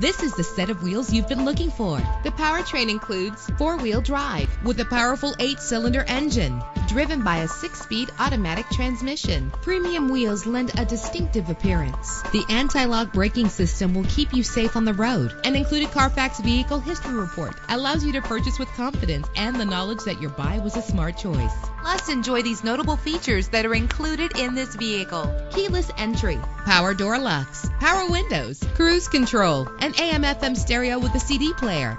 This is the set of wheels you've been looking for. The powertrain includes four-wheel drive with a powerful eight-cylinder engine driven by a six-speed automatic transmission. Premium wheels lend a distinctive appearance. The anti-lock braking system will keep you safe on the road. An included Carfax vehicle history report allows you to purchase with confidence and the knowledge that your buy was a smart choice. Plus, enjoy these notable features that are included in this vehicle. Keyless entry, power door locks, power windows, cruise control, an AM FM stereo with a CD player,